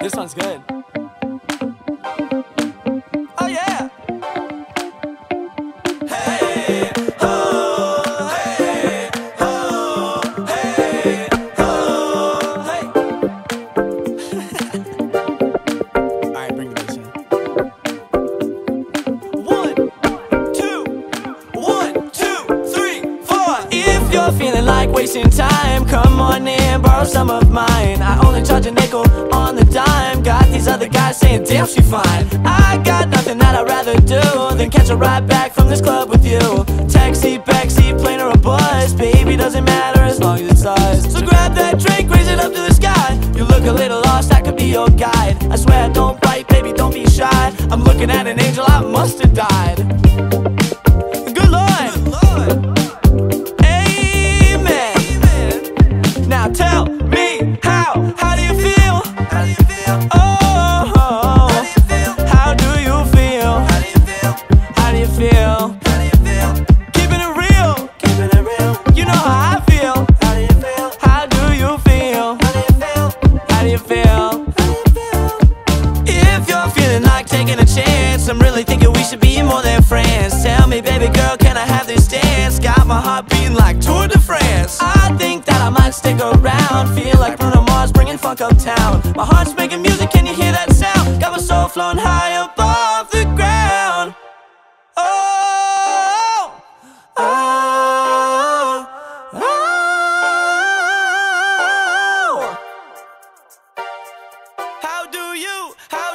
This one's good. Like wasting time, come on in, borrow some of mine. I only charge a nickel on the dime. Got these other guys saying, damn, she fine. I got nothing that I'd rather do than catch a ride back from this club with you. Taxi, backseat, tell me how, how do you feel? How do you feel? Oh, how do you feel? How do you feel? How do you feel? How do you feel? Keeping it real, keeping it real. You know how I feel. How do you feel? How do you feel? How do you feel? How do you feel? If you're feeling like taking a chance, I'm really thinking we should be more than friends. Tell me, baby girl, can I have this dance? Got my heart beating like Tour de France. I think that I might stick around sound Feel like Bruno Mars bringing funk uptown My heart's making music, can you hear that sound? Got my soul flown high above the ground Oh, oh, oh, oh. How do you, how